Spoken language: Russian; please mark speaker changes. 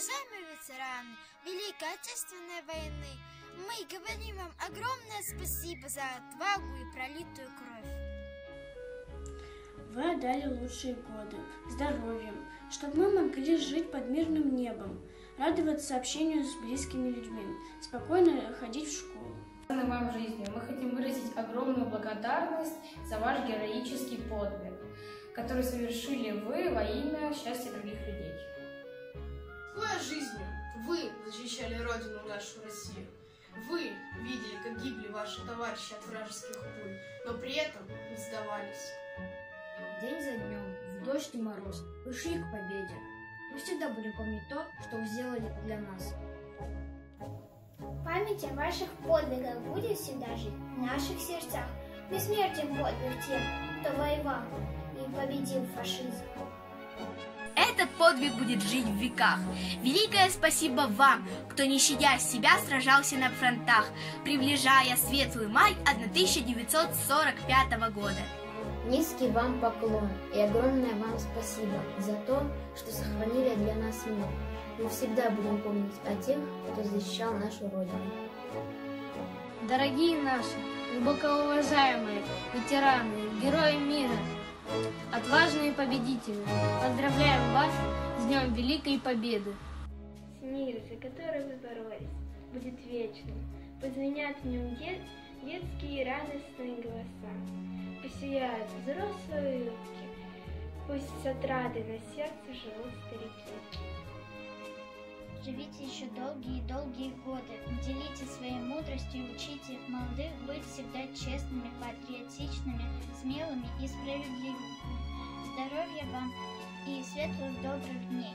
Speaker 1: ветераны Великой Отечественной войны, мы говорим вам огромное спасибо за отвагу и пролитую кровь.
Speaker 2: Вы отдали лучшие годы, здоровьем, чтобы мы могли жить под мирным небом, радоваться общению с близкими людьми, спокойно ходить в школу.
Speaker 3: вам жизни мы хотим выразить огромную благодарность за ваш героический подвиг, который совершили вы во имя счастья других людей.
Speaker 4: Какой жизнью вы защищали родину нашу Россию? Вы видели, как гибли ваши товарищи от вражеских пуль, но при этом не сдавались.
Speaker 5: День за днем, в дождь и мороз, вы шли к победе. Мы всегда будем помнить то, что вы сделали для нас.
Speaker 6: Память о ваших подвигах будет всегда жить в наших сердцах. Бессмертен подвиг тех, кто воевал и победил фашизм.
Speaker 7: Этот подвиг будет жить в веках. Великое спасибо вам, кто не щадя себя сражался на фронтах, приближая светлый май 1945 года.
Speaker 8: Низкий вам поклон и огромное вам спасибо за то, что сохранили для нас мир. Мы всегда будем помнить о тех, кто защищал нашу Родину.
Speaker 9: Дорогие наши, глубоко уважаемые ветераны, герои мира, отважные победители, поздравляем вас с Днем Великой Победы!
Speaker 10: Мир, за который вы боролись, будет вечным. Позвонят в нем дет, детские радостные голоса. Посияют взрослые улыбки, пусть с отрадой на сердце живут старики.
Speaker 1: Живите еще долгие-долгие годы, делите своей мудростью и учите молодых быть всегда честными, патриотичными, смелыми и справедливыми. Здоровья вам и светлых добрых дней!